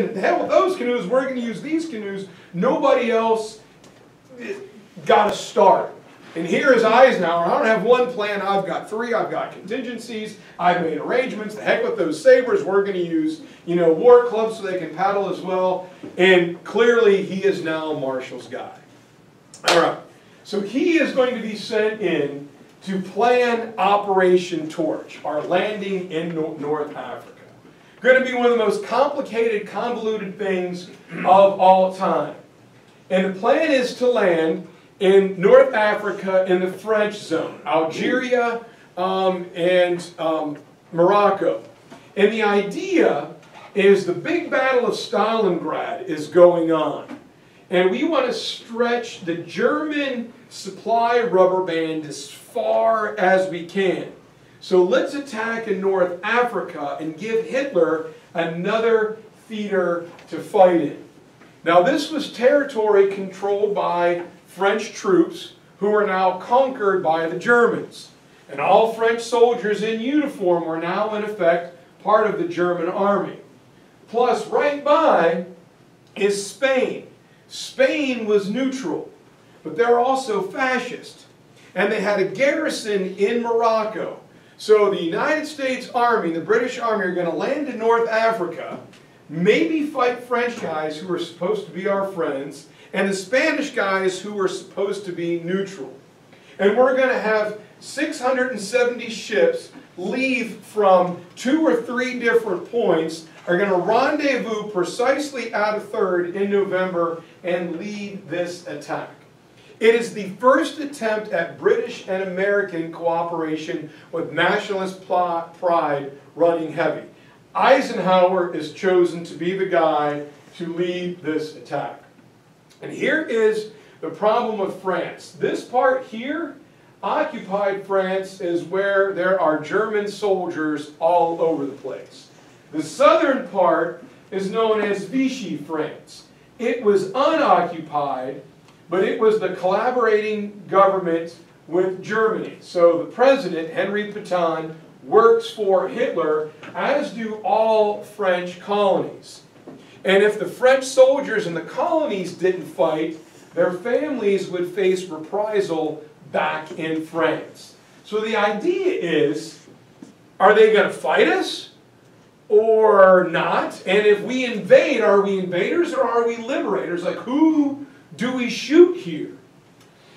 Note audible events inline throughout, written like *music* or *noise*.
and the hell with those canoes, we're going to use these canoes. Nobody else got to start. And here is Eisenhower. I don't have one plan, I've got three. I've got contingencies. I've made arrangements. The heck with those sabers. We're going to use, you know, war clubs so they can paddle as well. And clearly, he is now Marshall's guy. All right. So he is going to be sent in to plan Operation Torch, our landing in North Africa. Going to be one of the most complicated, convoluted things of all time. And the plan is to land in North Africa in the French zone, Algeria um, and um, Morocco. And the idea is the big battle of Stalingrad is going on. And we want to stretch the German supply rubber band as far as we can. So let's attack in North Africa and give Hitler another theater to fight in. Now this was territory controlled by French troops who were now conquered by the Germans. And all French soldiers in uniform were now in effect part of the German army. Plus right by is Spain. Spain was neutral, but they're also fascist. And they had a garrison in Morocco. So the United States Army, the British Army, are going to land in North Africa, maybe fight French guys who are supposed to be our friends, and the Spanish guys who are supposed to be neutral. And we're going to have 670 ships leave from two or three different points, are going to rendezvous precisely at a third in November and lead this attack. It is the first attempt at British and American cooperation with nationalist pride running heavy. Eisenhower is chosen to be the guy to lead this attack. And here is the problem with France. This part here, occupied France, is where there are German soldiers all over the place. The southern part is known as Vichy France. It was unoccupied, but it was the collaborating government with Germany. So the president, Henri Pétain, works for Hitler, as do all French colonies. And if the French soldiers in the colonies didn't fight, their families would face reprisal back in France. So the idea is, are they going to fight us or not? And if we invade, are we invaders or are we liberators? Like who do we shoot here?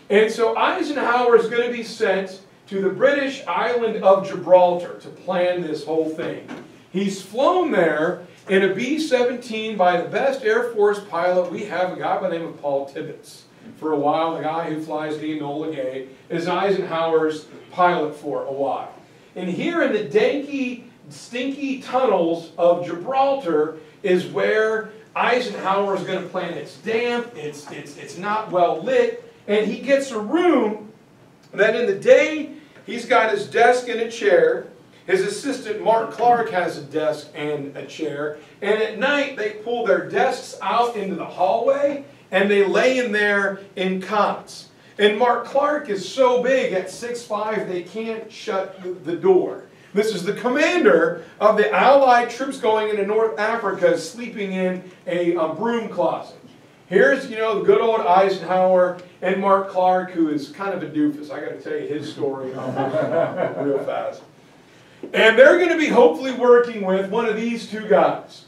And so Eisenhower is going to be sent to the British island of Gibraltar to plan this whole thing. He's flown there in a B-17 by the best Air Force pilot we have, a guy by the name of Paul Tibbets. For a while, the guy who flies the Enola Gay is Eisenhower's pilot for a while. And here in the danky, stinky tunnels of Gibraltar is where Eisenhower is going to plan. It's damp, it's, it's, it's not well lit, and he gets a room that in the day he's got his desk and a chair, his assistant, Mark Clark, has a desk and a chair. And at night, they pull their desks out into the hallway and they lay in there in cots. And Mark Clark is so big at 6'5", they can't shut the door. This is the commander of the Allied troops going into North Africa sleeping in a, a broom closet. Here's, you know, the good old Eisenhower and Mark Clark, who is kind of a doofus. I got to tell you his story *laughs* real fast. And they're going to be hopefully working with one of these two guys.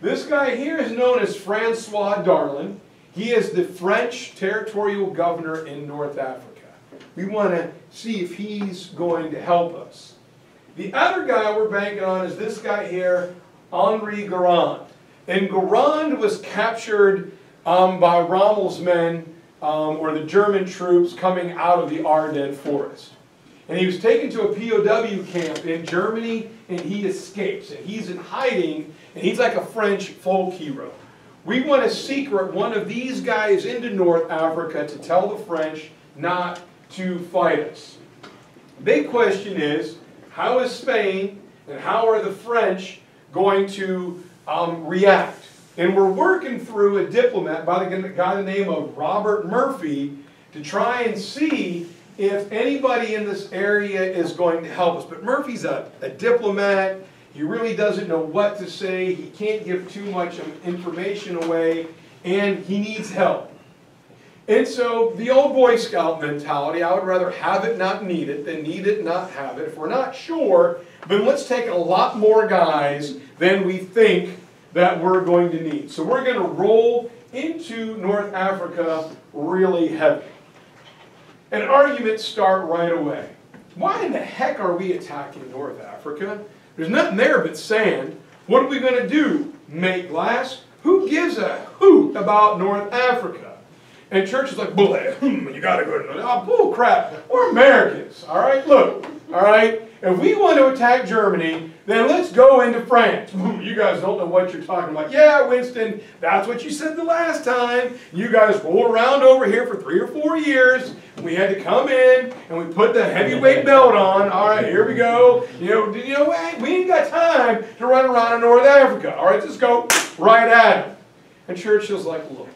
This guy here is known as Francois Darlan. He is the French territorial governor in North Africa. We want to see if he's going to help us. The other guy we're banking on is this guy here, Henri Garand. And Garand was captured um, by Rommel's men, um, or the German troops coming out of the Ardennes forest. And he was taken to a POW camp in Germany, and he escapes. And he's in hiding, and he's like a French folk hero. We want to secret one of these guys into North Africa to tell the French not to fight us. Big question is, how is Spain and how are the French going to um, react? And we're working through a diplomat by the guy the name of Robert Murphy to try and see if anybody in this area is going to help us. But Murphy's a, a diplomat. He really doesn't know what to say. He can't give too much information away, and he needs help. And so the old Boy Scout mentality, I would rather have it, not need it, than need it, not have it. If we're not sure, then let's take a lot more guys than we think that we're going to need. So we're going to roll into North Africa really heavy. And arguments start right away. Why in the heck are we attacking North Africa? There's nothing there but sand. What are we going to do? Make glass? Who gives a hoot about North Africa? And church is like, hmm, you got to go to North Oh, bull crap. We're Americans, all right? Look, all right? If we want to attack Germany, then let's go into France. You guys don't know what you're talking about. Yeah, Winston, that's what you said the last time. You guys rolled around over here for three or four years. We had to come in and we put the heavyweight belt on. All right, here we go. You know, you know, we ain't got time to run around in North Africa. All right, let's go right at him. And Churchill's like, look,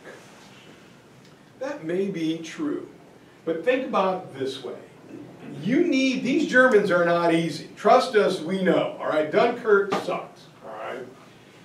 that may be true, but think about this way you need, these Germans are not easy. Trust us, we know. All right, Dunkirk sucks. All right.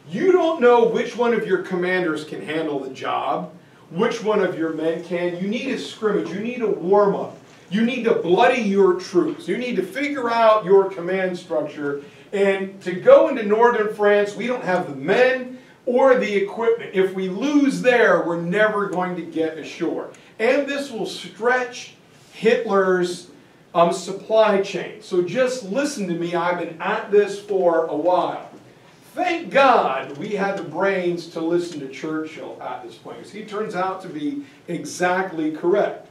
You don't know which one of your commanders can handle the job, which one of your men can. You need a scrimmage. You need a warm up. You need to bloody your troops. You need to figure out your command structure. And to go into northern France, we don't have the men or the equipment. If we lose there, we're never going to get ashore. And this will stretch Hitler's um, supply chain. So just listen to me. I've been at this for a while. Thank God we had the brains to listen to Churchill at this point, because he turns out to be exactly correct.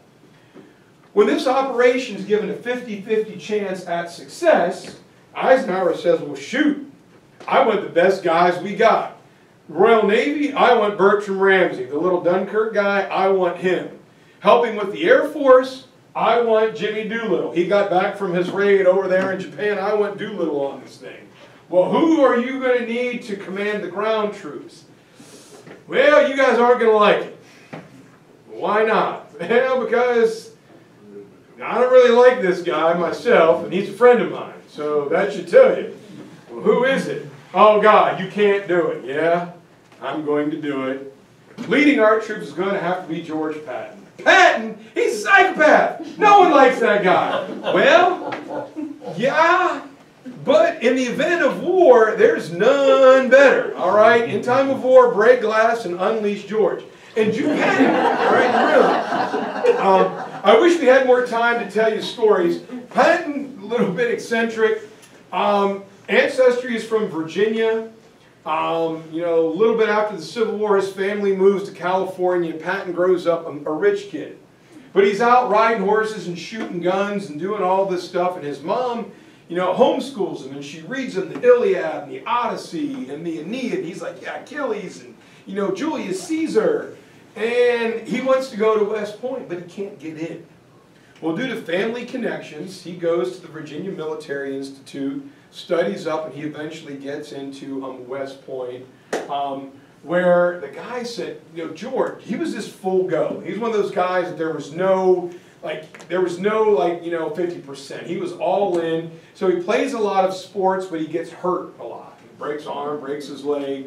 When this operation is given a 50-50 chance at success, Eisenhower says, well, shoot, I want the best guys we got. Royal Navy, I want Bertram Ramsay. The little Dunkirk guy, I want him. Helping with the Air Force, I want Jimmy Doolittle. He got back from his raid over there in Japan. I want Doolittle on this thing. Well, who are you going to need to command the ground troops? Well, you guys aren't going to like it. Why not? *laughs* Well, because I don't really like this guy myself, and he's a friend of mine. So that should tell you. Well, who is it? Oh, God, you can't do it. Yeah, I'm going to do it. Leading our troops is going to have to be George Patton. Patton, he's a psychopath. No one likes that guy. Well, yeah, but in the event of war, there's none better. All right? In time of war, break glass and unleash George. And you Patton, all right, really. Um, I wish we had more time to tell you stories. Patton, a little bit eccentric. Um, ancestry is from Virginia. Um, you know, a little bit after the Civil War, his family moves to California. Patton grows up a, a rich kid. But he's out riding horses and shooting guns and doing all this stuff. And his mom, you know, homeschools him. And she reads him the Iliad and the Odyssey and the Aeneid. And he's like, yeah, Achilles and, you know, Julius Caesar. And he wants to go to West Point, but he can't get in. Well, due to family connections, he goes to the Virginia Military Institute studies up, and he eventually gets into um, West Point, um, where the guy said, you know, George, he was just full go. He's one of those guys that there was no, like, there was no, like, you know, 50%. He was all in. So he plays a lot of sports, but he gets hurt a lot. He breaks arm, breaks his leg.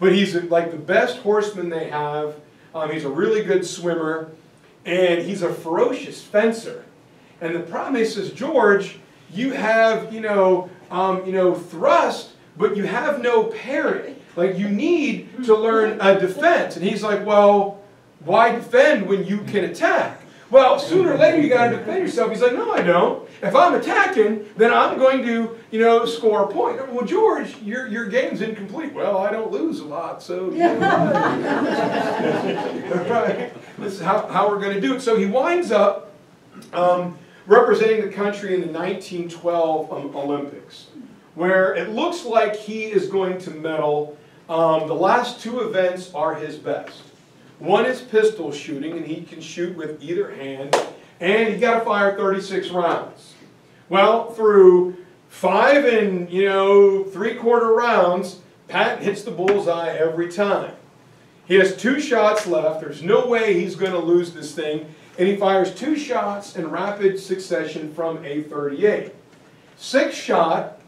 But he's like the best horseman they have. Um, he's a really good swimmer, and he's a ferocious fencer. And the problem is, George, you have, you know, um, you know, thrust, but you have no parry. Like you need to learn a defense. And he's like, well, why defend when you can attack? Well, sooner or later you got to defend yourself. He's like, no, I don't. If I'm attacking, then I'm going to, you know, score a point. Well, George, your your game's incomplete. Well, I don't lose a lot, so. *laughs* *laughs* Right. This is how, how we're going to do it. So he winds up. Um, representing the country in the 1912 um, Olympics, where it looks like he is going to medal. Um, the last two events are his best. One is pistol shooting, and he can shoot with either hand, and he got to fire 36 rounds. Well, through five and, you know, three-quarter rounds, Pat hits the bullseye every time. He has two shots left. There's no way he's going to lose this thing and he fires two shots in rapid succession from a 38. Sixth shot,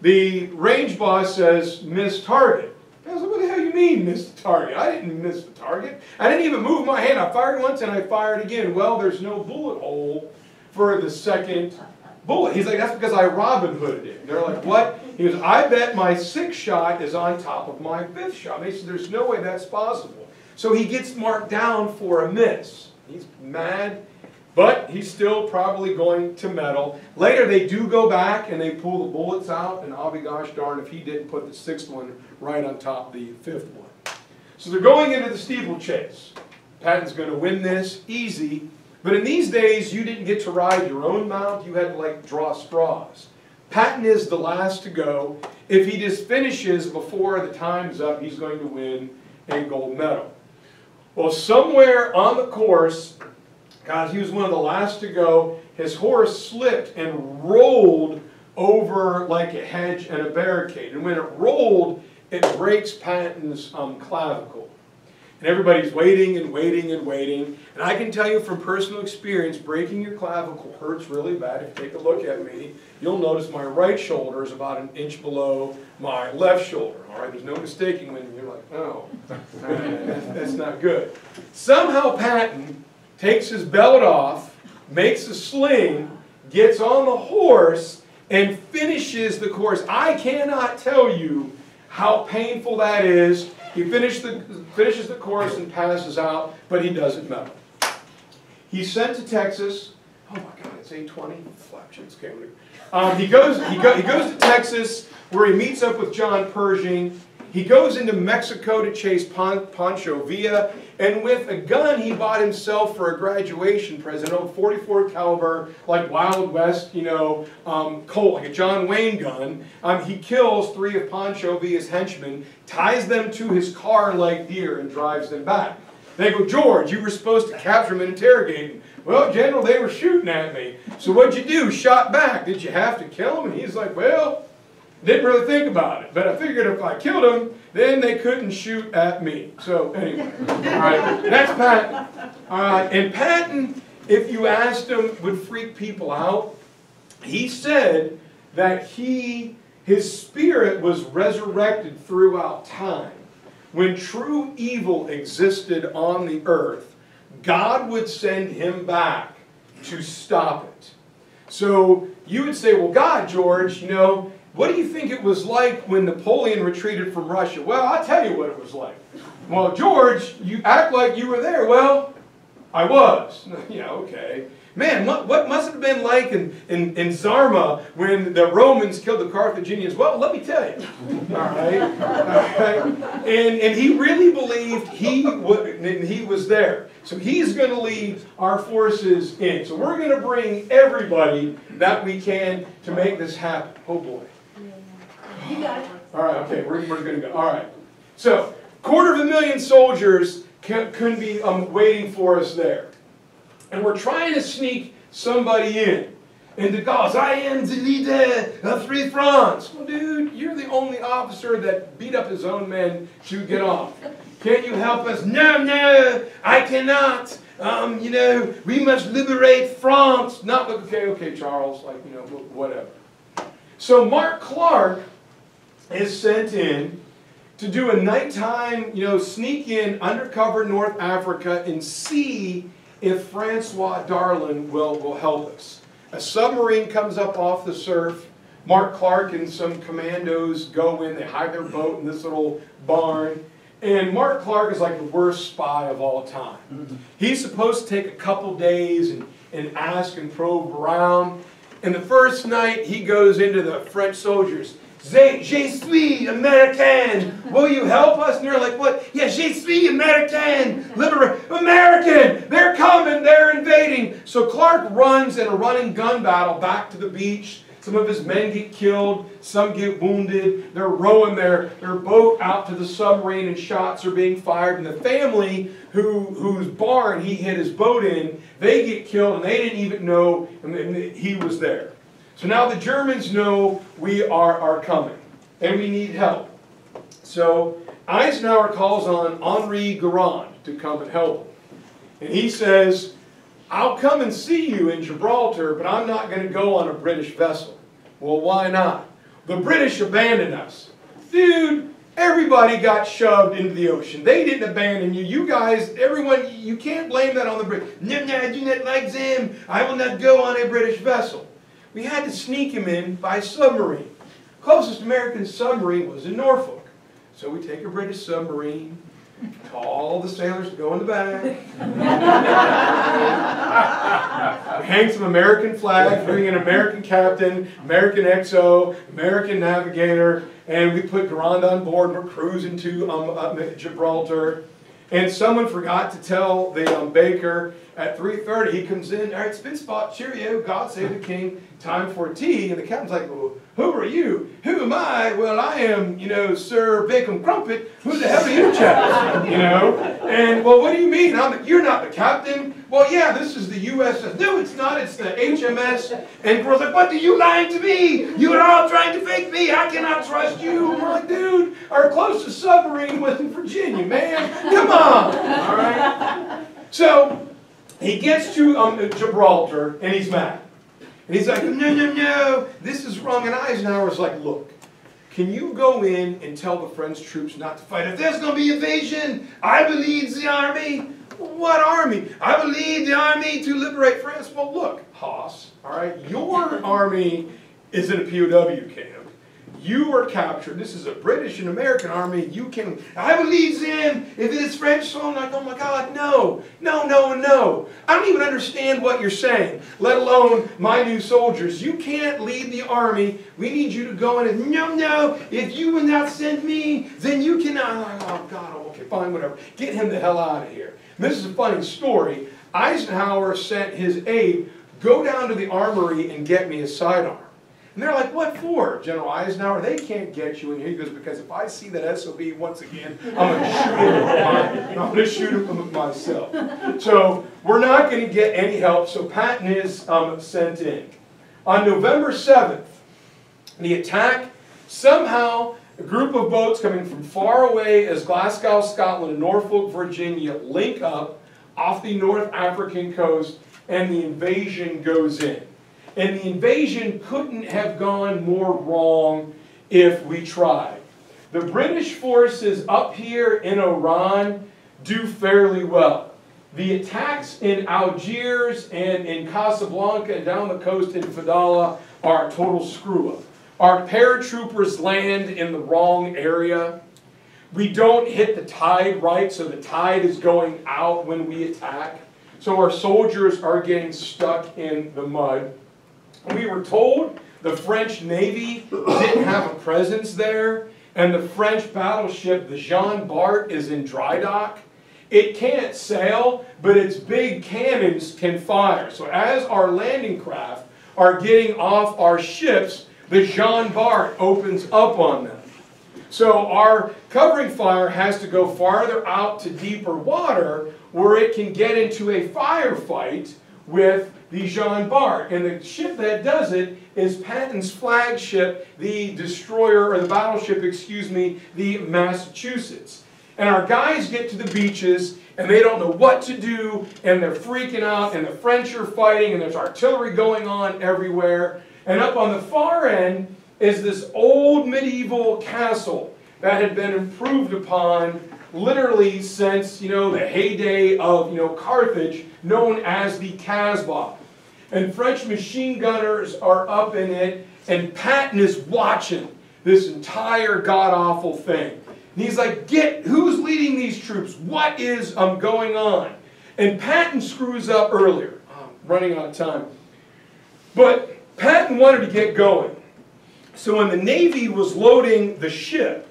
the range boss says, missed target. I was like, what the hell do you mean, missed the target? I didn't miss the target. I didn't even move my hand. I fired once and I fired again. Well, there's no bullet hole for the second bullet. He's like, that's because I Robin Hooded it. They're like, what? He goes, I bet my sixth shot is on top of my fifth shot. They said, there's no way that's possible. So he gets marked down for a miss. He's mad, but he's still probably going to medal. Later, they do go back and they pull the bullets out, and I'll be gosh darn if he didn't put the sixth one right on top the fifth one. So they're going into the steeplechase. Patton's going to win this easy, but in these days, you didn't get to ride your own mount. You had to like draw straws. Patton is the last to go. If he just finishes before the time's up, he's going to win a gold medal. Well, somewhere on the course, guys, he was one of the last to go, his horse slipped and rolled over like a hedge and a barricade. And when it rolled, it breaks Patton's um, clavicle. And everybody's waiting and waiting and waiting. And I can tell you from personal experience, breaking your clavicle hurts really bad. If you take a look at me, you'll notice my right shoulder is about an inch below my left shoulder. All right, there's no mistaking when you're like, oh, *laughs* that's not good. Somehow Patton takes his belt off, makes a sling, gets on the horse, and finishes the course. I cannot tell you how painful that is he finished the, finishes the course and passes out, but he doesn't know. He's sent to Texas. Oh my God, it's 820. Flapjacks camera. Um, he goes. He, go, he goes to Texas where he meets up with John Pershing. He goes into Mexico to chase Pon Pancho Villa, and with a gun he bought himself for a graduation present, a 44 caliber, like Wild West, you know, um, Colt, like a John Wayne gun. Um, he kills three of Pancho Villa's henchmen, ties them to his car like deer, and drives them back. They go, George, you were supposed to capture him and interrogate him. Well, General, they were shooting at me. So what'd you do? Shot back. Did you have to kill him? And he's like, well, didn't really think about it, but I figured if I killed him, then they couldn't shoot at me. So anyway, all right, that's Patton. All right, and Patton, if you asked him, would freak people out. He said that he, his spirit was resurrected throughout time. When true evil existed on the earth, God would send him back to stop it. So you would say, well, God, George, you know, what do you think it was like when Napoleon retreated from Russia? Well, I'll tell you what it was like. Well, George, you act like you were there. Well, I was. *laughs* yeah, okay. Man, what, what must it have been like in, in, in Zama when the Romans killed the Carthaginians? Well, let me tell you. *laughs* All right? All right? And, and he really believed he, would, he was there. So he's going to lead our forces in. So we're going to bring everybody that we can to make this happen. Oh boy. You got it. All right, okay, we're, we're going to go. All right. So, quarter of a million soldiers can, can be um, waiting for us there. And we're trying to sneak somebody in. And the goes, I am the leader of Free France. Well, dude, you're the only officer that beat up his own men to get off. Can you help us? No, no, I cannot. Um, you know, we must liberate France. Not, okay, okay, Charles, like, you know, whatever. So Mark Clark is sent in to do a nighttime, you know, sneak in undercover North Africa and see if Francois Darlan will, will help us. A submarine comes up off the surf. Mark Clark and some commandos go in. They hide their boat in this little barn. And Mark Clark is like the worst spy of all time. Mm-hmm. He's supposed to take a couple days and, and ask and probe around. And the first night he goes into the French soldiers. Je suis American. Will you help us? And they're like, what? Yeah, je suis American. Liber American. They're coming. They're invading. So Clark runs in a running gun battle back to the beach. Some of his men get killed. Some get wounded. They're rowing their, their boat out to the submarine and shots are being fired. And the family who, whose barn he hid his boat in, they get killed and they didn't even know he was there. So now the Germans know we are, are coming and we need help. So Eisenhower calls on Henri Garand to come and help him. And he says, I'll come and see you in Gibraltar, but I'm not going to go on a British vessel. Well, why not? the British abandoned us. Dude, everybody got shoved into the ocean. They didn't abandon you. You guys, everyone, you can't blame that on the British. No, no, I do not like them. I will not go on a British vessel. We had to sneak him in by submarine. Closest American submarine was in Norfolk. So we take a British submarine, all the sailors to go in the back. *laughs* hang some American flags, bring an American captain, American XO, American navigator, and we put Garand on board. We're cruising to um, uh, Gibraltar. And someone forgot to tell the um, baker at 3.30, he comes in, all right, spin spot, cheerio, God save the king, time for tea. And the captain's like, well, who are you? Who am I? Well, I am, you know, Sir Bacon Crumpet. Who the hell are you chaps? *laughs* You know? And, well, what do you mean? I'm you're not the captain. Well, yeah, this is the USS. No, it's not. It's the HMS. And girl's like, what are you lying to me? You are all trying to fake me. I cannot trust you. We're like, dude, our closest submarine was in Virginia, man. Come on. All right? So, he gets to um, Gibraltar, and he's mad. And he's like, no, no, no, this is wrong. And Eisenhower's like, look, can you go in and tell the French troops not to fight? If there's going to be invasion, I believe the army. What army? I believe the army to liberate France. Well, look, Haas, all right, your army is in a POW camp. You were captured. This is a British and American army. You can, I believe them. If it is French, so I'm like, oh my God, no, no, no, no. I don't even understand what you're saying, let alone my new soldiers. You can't lead the army. We need you to go in and, no, no, if you will not send me, then you cannot. Like, oh God, oh, okay, fine, whatever. Get him the hell out of here. This is a funny story. Eisenhower sent his aide, go down to the armory and get me a sidearm. And they're like, what for, General Eisenhower? They can't get you in here. He goes, because if I see that SOB once again, I'm going to shoot him. I'm going to shoot him myself. So we're not going to get any help. So Patton is um, sent in. On November 7th, the attack, somehow a group of boats coming from far away as Glasgow, Scotland, and Norfolk, Virginia link up off the North African coast and the invasion goes in. And the invasion couldn't have gone more wrong if we tried. The British forces up here in Oran do fairly well. The attacks in Algiers and in Casablanca and down the coast in Fedala are a total screw up. Our paratroopers land in the wrong area. We don't hit the tide right, so the tide is going out when we attack. So our soldiers are getting stuck in the mud. We were told the French Navy didn't have a presence there, and the French battleship, the Jean Bart, is in dry dock. It can't sail, but its big cannons can fire. So as our landing craft are getting off our ships, the Jean Bart opens up on them. So our covering fire has to go farther out to deeper water where it can get into a firefight with the Jean Bart. And the ship that does it is Patton's flagship, the destroyer, or the battleship, excuse me, the Massachusetts. And our guys get to the beaches and they don't know what to do and they're freaking out and the French are fighting and there's artillery going on everywhere. And up on the far end is this old medieval castle that had been improved upon literally since, you know, the heyday of, you know, Carthage, known as the Casbah. And French machine gunners are up in it, and Patton is watching this entire god-awful thing. And he's like, get, who's leading these troops? What is um, going on? And Patton screws up earlier. I'm running out of time. But Patton wanted to get going. So when the Navy was loading the ship,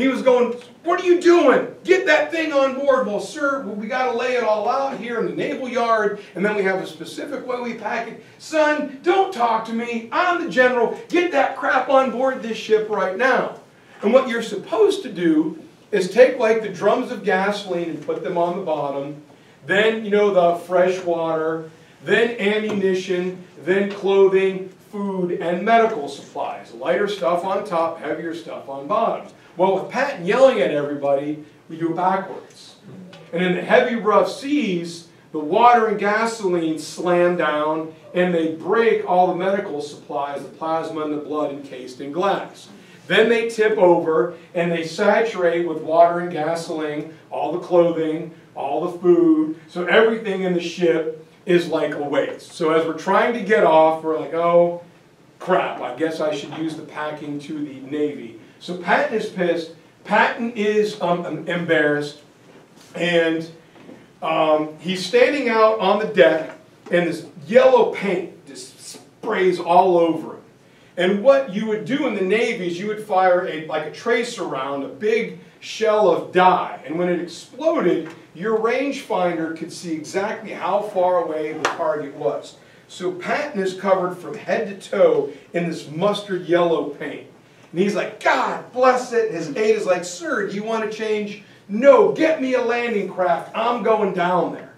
he was going, what are you doing? Get that thing on board. Well, sir, we got to lay it all out here in the naval yard, and then we have a specific way we pack it. Son, don't talk to me. I'm the general. Get that crap on board this ship right now. And what you're supposed to do is take like the drums of gasoline and put them on the bottom, then, you know, the fresh water, then ammunition, then clothing, food, and medical supplies. Lighter stuff on top, heavier stuff on bottom. Well, with Patton yelling at everybody, we it backwards. And in the heavy, rough seas, the water and gasoline slam down and they break all the medical supplies, the plasma and the blood encased in glass. Then they tip over and they saturate with water and gasoline all the clothing, all the food, so everything in the ship is like a waste. So as we're trying to get off, we're like, oh, crap, I guess I should use the packing to the Navy. So Patton is pissed. Patton is um, embarrassed. And um, he's standing out on the deck, and this yellow paint just sprays all over him. And what you would do in the Navy is you would fire a, like a tracer round, a big shell of dye. And when it exploded, your rangefinder could see exactly how far away the target was. So Patton is covered from head to toe in this mustard yellow paint. And he's like, God bless it. And His aide is like, sir, do you want to change? No, get me a landing craft. I'm going down there.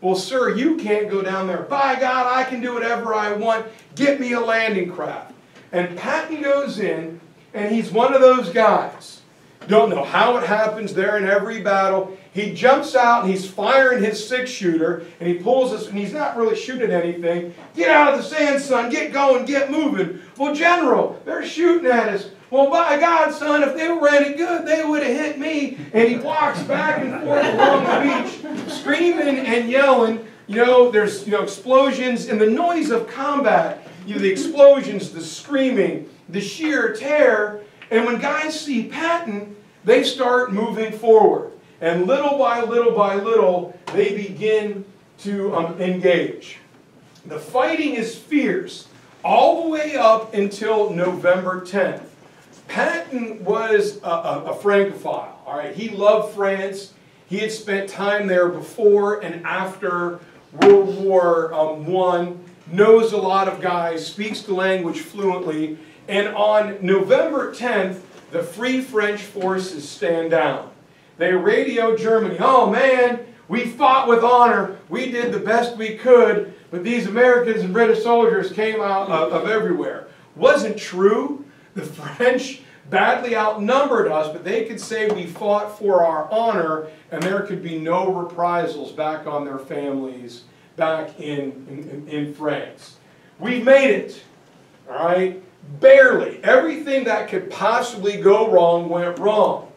Well, sir, you can't go down there. By God, I can do whatever I want. Get me a landing craft. And Patton goes in, and he's one of those guys. Don't know how it happens there in every battle. He jumps out and he's firing his six shooter and he pulls us and he's not really shooting anything. Get out of the sand, son. Get going. Get moving. Well, General, they're shooting at us. Well, by God, son, if they were any good, they would have hit me. And he walks back and forth along the beach, screaming and yelling. You know, there's you know explosions and the noise of combat. You know, the explosions, the screaming, the sheer terror. And when guys see Patton, they start moving forward. And little by little by little, they begin to um, engage. The fighting is fierce all the way up until November 10th. Patton was a, a, a, Francophile, all right? He loved France. He had spent time there before and after World War um, I, knows a lot of guys, speaks the language fluently, and on November 10th, the Free French forces stand down. They radio Germany, oh man, we fought with honor, we did the best we could, but these Americans and British soldiers came out of, of everywhere. Wasn't true. The *laughs* French badly outnumbered us, but they could say we fought for our honor, and there could be no reprisals back on their families back in, in, in France. We've made it, all right? Barely. Everything that could possibly go wrong went wrong.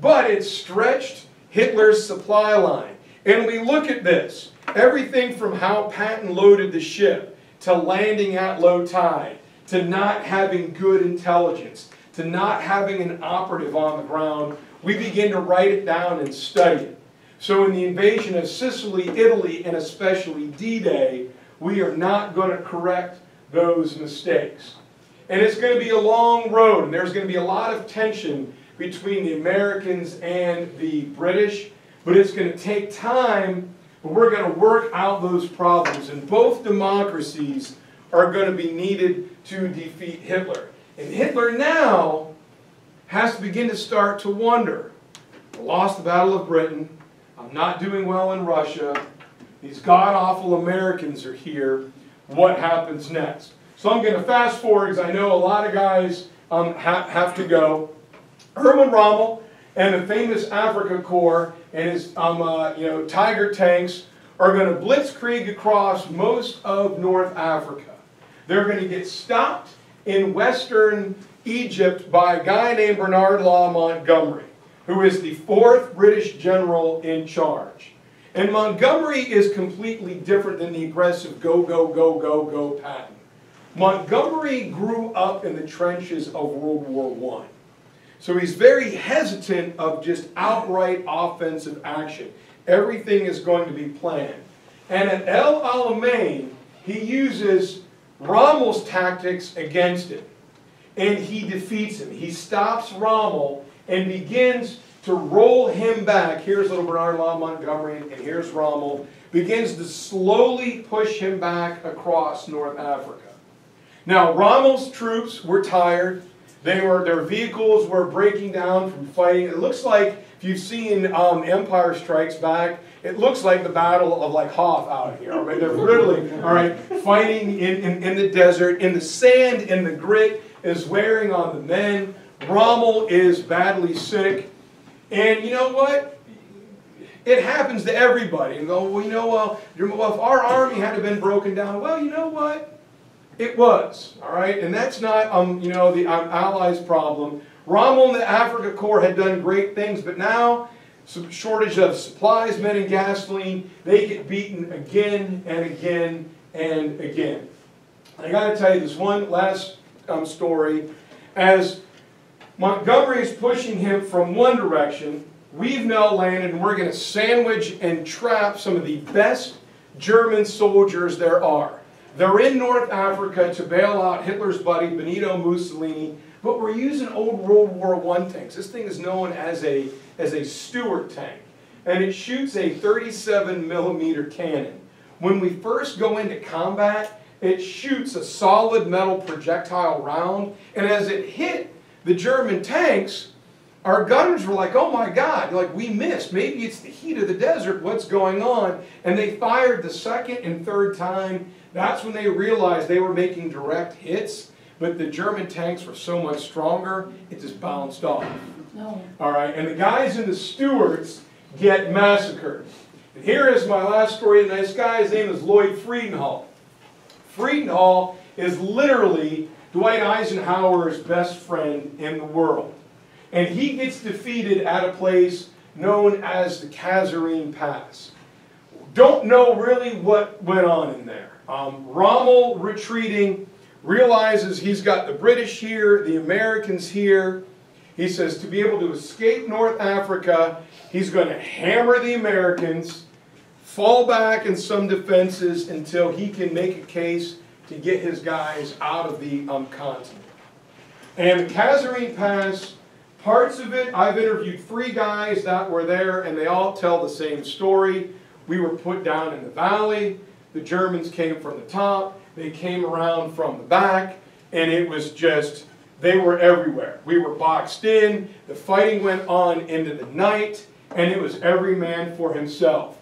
But it stretched Hitler's supply line. And we look at this. Everything from how Patton loaded the ship, to landing at low tide, to not having good intelligence, to not having an operative on the ground, we begin to write it down and study it. So in the invasion of Sicily, Italy, and especially D-Day, we are not going to correct those mistakes. And it's going to be a long road, and there's going to be a lot of tension between the Americans and the British, but it's going to take time, but we're going to work out those problems. And both democracies are going to be needed to defeat Hitler. And Hitler now has to begin to start to wonder. I lost the Battle of Britain. I'm not doing well in Russia. These god-awful Americans are here. What happens next? So I'm going to fast forward because I know a lot of guys um, ha have to go. Erwin Rommel and the famous Afrika Korps and his um, uh, you know, Tiger tanks are going to blitzkrieg across most of North Africa. They're going to get stopped in western Egypt by a guy named Bernard Law Montgomery, who is the fourth British general in charge. And Montgomery is completely different than the aggressive go, go, go, go, go Patton. Montgomery grew up in the trenches of World War I. So he's very hesitant of just outright offensive action. Everything is going to be planned. And at El Alamein, he uses Rommel's tactics against him. And he defeats him. He stops Rommel and begins to roll him back. Here's little Bernard Law Montgomery, and here's Rommel. Begins to slowly push him back across North Africa. Now, Rommel's troops were tired. They were, their vehicles were breaking down from fighting. It looks like, if you've seen um, Empire Strikes Back, it looks like the battle of like Hoth out here. Right? They're literally, all right, fighting in, in, in the desert, in the sand, in the grit is wearing on the men. Rommel is badly sick. And you know what? it happens to everybody. And go, well, you know, well, well, if our army had to been broken down, well, you know what? It was, all right? And that's not, um, you know, the um, Allies' problem. Rommel and the Afrika Korps had done great things, but now, some shortage of supplies, men, and gasoline, they get beaten again and again and again. I got to tell you this one last um, story. As Montgomery is pushing him from one direction, we've now landed and we're going to sandwich and trap some of the best German soldiers there are. They're in North Africa to bail out Hitler's buddy Benito Mussolini, but we're using old World War I tanks. This thing is known as a, as a Stuart tank, and it shoots a 37 millimeter cannon. When we first go into combat, it shoots a solid metal projectile round, and as it hit the German tanks, our gunners were like, oh my God, like we missed. Maybe it's the heat of the desert, what's going on? And they fired the second and third time. That's when they realized they were making direct hits, but the German tanks were so much stronger, it just bounced off. No. All right, and the guys in the Stuarts get massacred. And here is my last story of This guy's name is Lloyd Fredendall. Fredendall is literally Dwight Eisenhower's best friend in the world. And he gets defeated at a place known as the Kasserine Pass. Don't know really what went on in there. Um, Rommel retreating, realizes he's got the British here, the Americans here. He says to be able to escape North Africa, he's going to hammer the Americans, fall back in some defenses until he can make a case to get his guys out of the um, continent. And the Kasserine Pass Parts of it, I've interviewed three guys that were there, and they all tell the same story. We were put down in the valley. The Germans came from the top. They came around from the back, and it was just, they were everywhere. We were boxed in. The fighting went on into the night, and it was every man for himself.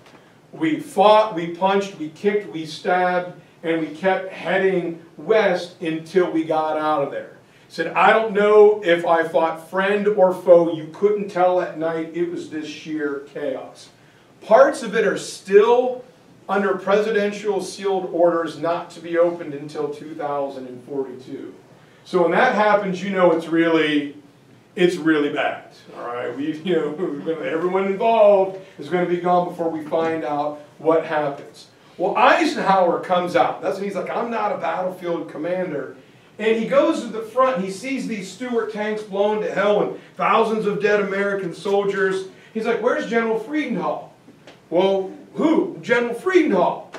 We fought, we punched, we kicked, we stabbed, and we kept heading west until we got out of there. Said, I don't know if I fought friend or foe. You couldn't tell at night. It was this sheer chaos. Parts of it are still under presidential sealed orders not to be opened until 2042. So when that happens, you know it's really, it's really bad. All right, we, you know, *laughs* everyone involved is going to be gone before we find out what happens. Well, Eisenhower comes out. That's when he's like, I'm not a battlefield commander. And he goes to the front and he sees these Stuart tanks blown to hell and thousands of dead American soldiers. He's like, where's General Fredendall? Well, who? General Fredendall.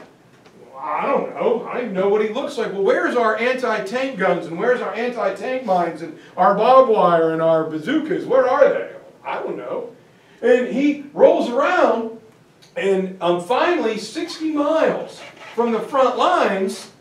Well, I don't know. I don't even know what he looks like. Well, where's our anti-tank guns and where's our anti-tank mines and our barbed wire and our bazookas? Where are they? I don't know. And he rolls around and um, finally 60 miles from the front lines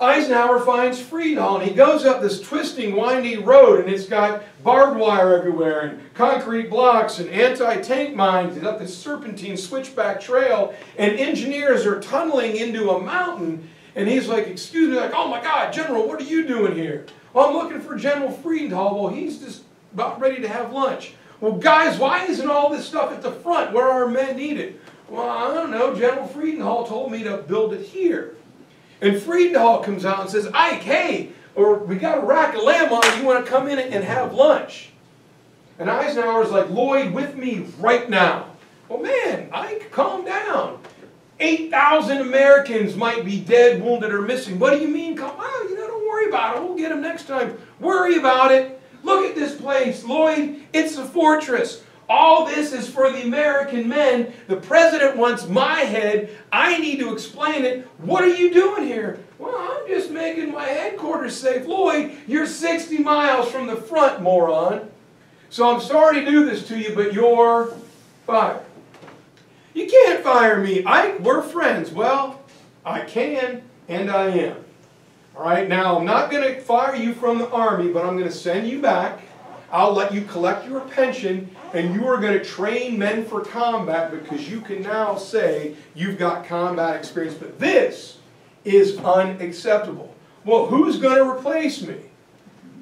Eisenhower finds Fredendall, and he goes up this twisting, windy road, and it's got barbed wire everywhere, and concrete blocks, and anti-tank mines. He's up this serpentine switchback trail, and engineers are tunneling into a mountain, and he's like, excuse me, like, oh my God, General, what are you doing here? Well, I'm looking for General Fredendall. Well, he's just about ready to have lunch. Well, guys, why isn't all this stuff at the front where our men need it? Well, I don't know. General Fredendall told me to build it here. And Fredendall comes out and says, Ike, hey, or we got a rack of lamb on, you want to come in and have lunch? And Eisenhower's like, Lloyd, with me right now. Well, man, Ike, calm down. 8,000 Americans might be dead, wounded, or missing. What do you mean? Come on, you know, don't worry about it. We'll get them next time. Worry about it. Look at this place, Lloyd. It's a fortress. All this is for the American men. The president wants my head. I need to explain it. What are you doing here? Well, I'm just making my headquarters safe. Lloyd, you're 60 miles from the front, moron. So I'm sorry to do this to you, but you're fired. You can't fire me. Ike, we're friends. Well, I can, and I am. All right, now I'm not going to fire you from the Army, but I'm going to send you back. I'll let you collect your pension, and you are going to train men for combat because you can now say you've got combat experience. But this is unacceptable. Well, who's going to replace me?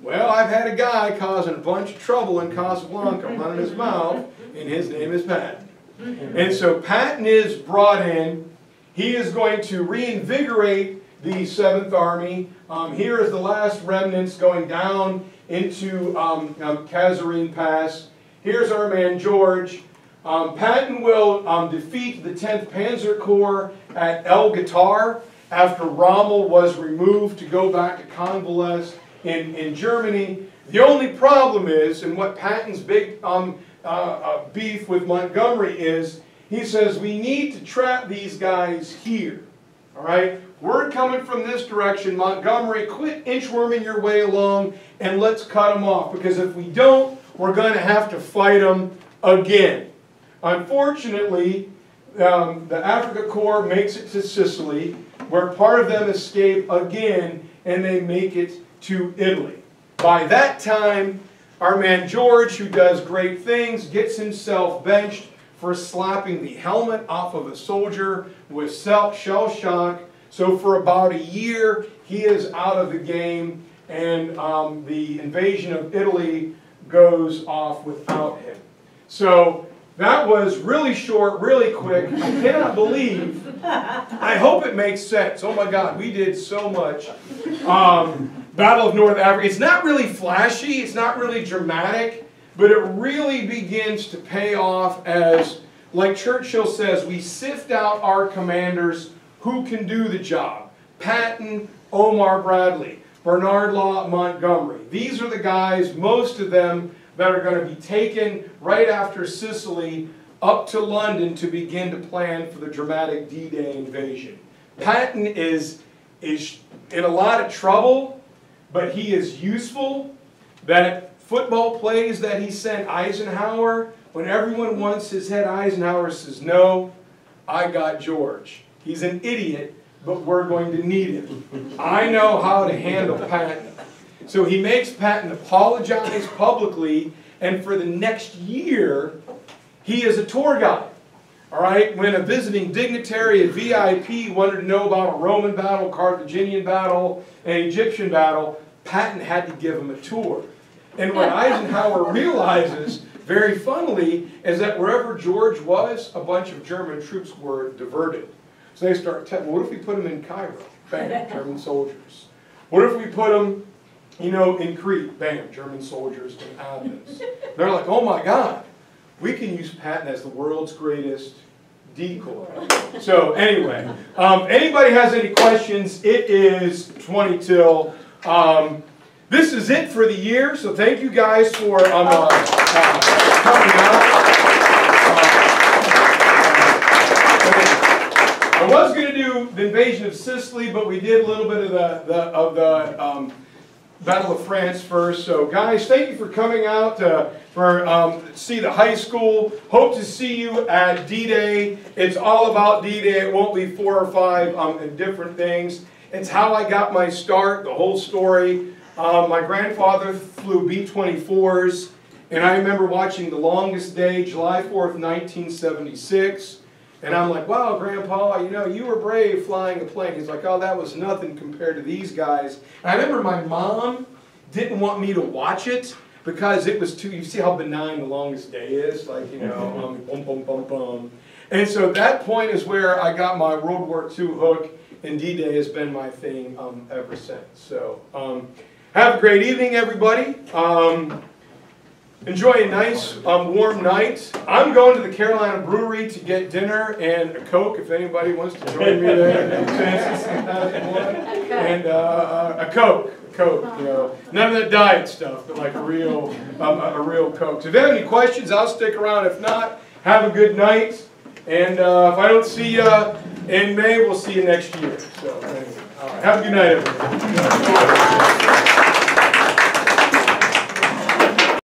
Well, I've had a guy causing a bunch of trouble in Casablanca running his mouth, and his name is Pat. And so Patton is brought in. He is going to reinvigorate the Seventh Army. Um, here is the last remnants going down into um, um, Pass. Here's our man George. Um, Patton will um, defeat the 10th Panzer Corps at El Guettar after Rommel was removed to go back to convalesce in, in Germany. The only problem is, and what Patton's big um, uh, uh, beef with Montgomery is, he says, we need to trap these guys here. All right? Word coming from this direction, Montgomery, quit inchworming your way along and let's cut them off. Because if we don't, we're going to have to fight them again. Unfortunately, um, the Afrika Korps makes it to Sicily, where part of them escape again, and they make it to Italy. By that time, our man George, who does great things, gets himself benched for slapping the helmet off of a soldier with shell shock. So for about a year, he is out of the game, and um, the invasion of Italy goes off without him. So that was really short, really quick. I cannot believe. I hope it makes sense. Oh my God, we did so much. Um, Battle of North Africa. It's not really flashy. It's not really dramatic, but it really begins to pay off as, like Churchill says, we sift out our commanders who can do the job. Patton, Omar Bradley, Bernard Law Montgomery. These are the guys, most of them that are going to be taken right after Sicily up to London to begin to plan for the dramatic D-Day invasion. Patton is, is in a lot of trouble, but he is useful. That football plays that he sent Eisenhower, when everyone wants his head, Eisenhower says, no, I got George. He's an idiot, but we're going to need him. I know how to handle Patton. So he makes Patton apologize publicly, and for the next year, he is a tour guide. All right, when a visiting dignitary, a VIP, wanted to know about a Roman battle, Carthaginian battle, an Egyptian battle, Patton had to give him a tour. And what *laughs* Eisenhower realizes, very funnily, is that wherever George was, a bunch of German troops were diverted. So they start telling, what if we put them in Cairo? Bang, German soldiers. What if we put them you know, in Crete, bam, German soldiers in Athens. They're like, oh my God, we can use Patton as the world's greatest decoy. So anyway, um, anybody has any questions, it is 20 till. Um, this is it for the year, so thank you guys for um, uh, uh, coming out. Invasion of Sicily, but we did a little bit of the, the of the um, Battle of France first. So guys, thank you for coming out uh, for um, see the high school. Hope to see you at D-Day. It's all about D-Day. It won't be four or five um, different things. It's how I got my start, the whole story. Um, my grandfather flew B-24s, and I remember watching The Longest Day, July 4th, 1976. And I'm like, wow, Grandpa, you know, you were brave flying a plane. He's like, oh, that was nothing compared to these guys. And I remember my mom didn't want me to watch it because it was too, you see how benign the longest day is? Like, you know, um, boom, boom, boom, boom. And so that point is where I got my World War II hook, and D-Day has been my thing um, ever since. So um, have a great evening, everybody. Enjoy a nice um, warm night. I'm going to the Carolina Brewery to get dinner and a Coke if anybody wants to join me there. *laughs* and uh, a Coke. Coke, you know. None of that diet stuff, but like a real, um, a real Coke. So if you have any questions, I'll stick around. If not, have a good night. And uh, if I don't see you in May, we'll see you next year. So anyway, all right. Have a good night, everybody.